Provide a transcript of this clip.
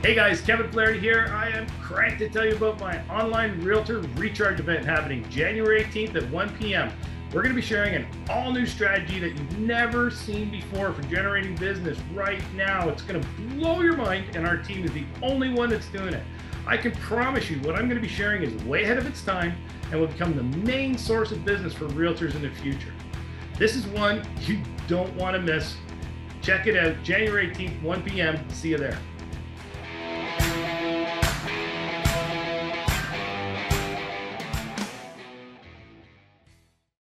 Hey guys, Kevin Flaherty here. I am cranked to tell you about my online realtor recharge event happening January 18th at 1 p.m. We're going to be sharing an all new strategy that you've never seen before for generating business right now. It's going to blow your mind, and our team is the only one that's doing it. I can promise you what I'm going to be sharing is way ahead of its time and will become the main source of business for realtors in the future. This is one you don't want to miss. Check it out January 18th, 1 p.m. See you there.